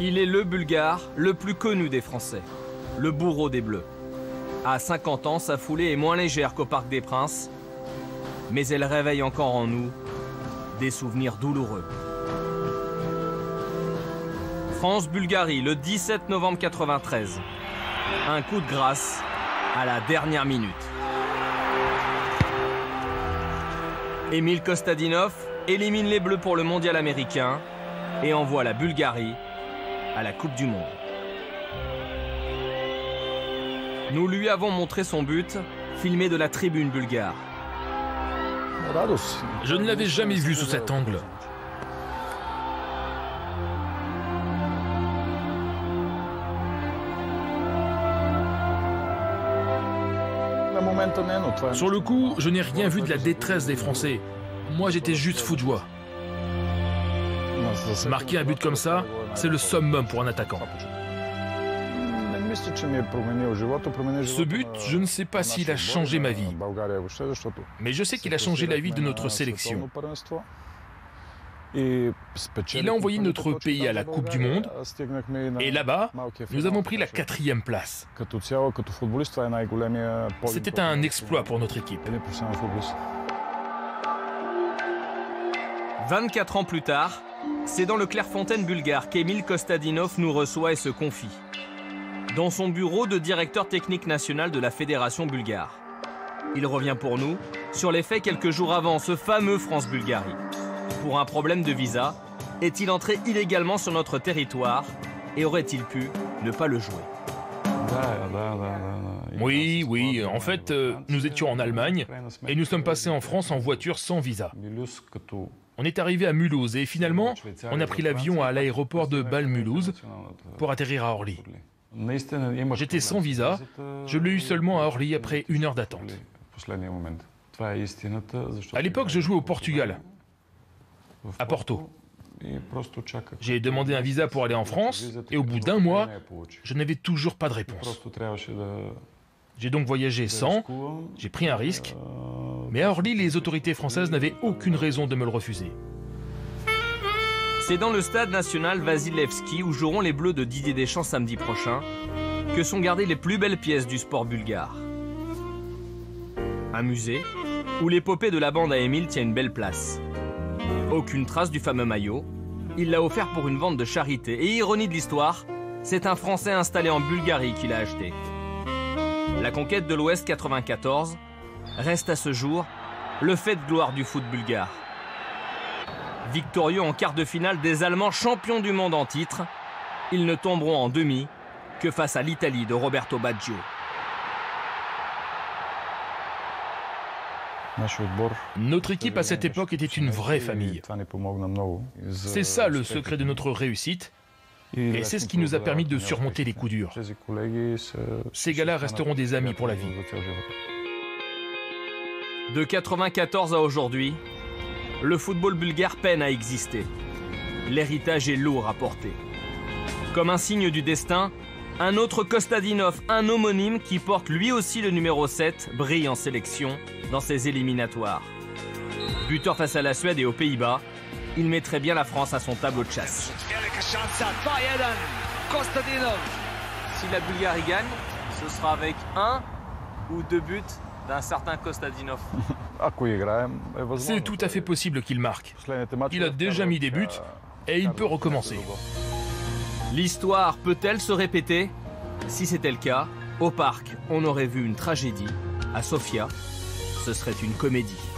Il est le Bulgare le plus connu des Français, le bourreau des Bleus. À 50 ans, sa foulée est moins légère qu'au Parc des Princes, mais elle réveille encore en nous des souvenirs douloureux. France-Bulgarie, le 17 novembre 93. Un coup de grâce à la dernière minute. Émile Kostadinov élimine les Bleus pour le mondial américain et envoie la Bulgarie à la Coupe du Monde. Nous lui avons montré son but, filmé de la tribune bulgare. Je ne l'avais jamais vu sous cet angle. Sur le coup, je n'ai rien vu de la détresse des Français. Moi, j'étais juste fou de joie. Marquer un but comme ça, c'est le summum pour un attaquant. Ce but, je ne sais pas s'il a changé ma vie, mais je sais qu'il a changé la vie de notre sélection. Il a envoyé notre pays à la Coupe du Monde et là-bas, nous avons pris la quatrième place. C'était un exploit pour notre équipe. 24 ans plus tard, c'est dans le Clairefontaine bulgare qu'Emile Kostadinov nous reçoit et se confie. Dans son bureau de directeur technique national de la Fédération bulgare. Il revient pour nous sur les faits quelques jours avant ce fameux France-Bulgarie. Pour un problème de visa, est-il entré illégalement sur notre territoire et aurait-il pu ne pas le jouer? Oui, oui, en fait, euh, nous étions en Allemagne et nous sommes passés en France en voiture sans visa. On est arrivé à Mulhouse et finalement, on a pris l'avion à l'aéroport de Bâle-Mulhouse pour atterrir à Orly. J'étais sans visa, je l'ai eu seulement à Orly après une heure d'attente. À l'époque, je jouais au Portugal, à Porto. J'ai demandé un visa pour aller en France et au bout d'un mois, je n'avais toujours pas de réponse. J'ai donc voyagé sans, j'ai pris un risque, mais à Orly, les autorités françaises n'avaient aucune raison de me le refuser. C'est dans le stade national Vasilevski où joueront les Bleus de Didier Deschamps samedi prochain que sont gardées les plus belles pièces du sport bulgare. Un musée où l'épopée de la bande à Émile tient une belle place. Aucune trace du fameux maillot. Il l'a offert pour une vente de charité. Et ironie de l'histoire, c'est un Français installé en Bulgarie qui l'a acheté. La conquête de l'Ouest 94 reste à ce jour le fait de gloire du foot bulgare. Victorieux en quart de finale des Allemands champions du monde en titre, ils ne tomberont en demi que face à l'Italie de Roberto Baggio. Notre équipe à cette époque était une vraie famille. C'est ça le secret de notre réussite. Et c'est ce qui nous a permis de surmonter les coups durs. Ces gars-là resteront des amis pour la vie. De 94 à aujourd'hui, le football bulgare peine à exister. L'héritage est lourd à porter. Comme un signe du destin, un autre Kostadinov, un homonyme qui porte lui aussi le numéro 7, brille en sélection dans ses éliminatoires. Buteur face à la Suède et aux Pays-Bas, il mettrait bien la France à son tableau de chasse. Si la Bulgarie gagne, ce sera avec un ou deux buts d'un certain Kostadinov. C'est tout à fait possible qu'il marque. Il a déjà mis des buts et il peut recommencer. L'histoire peut-elle se répéter? Si c'était le cas, au parc, on aurait vu une tragédie. À Sofia, ce serait une comédie.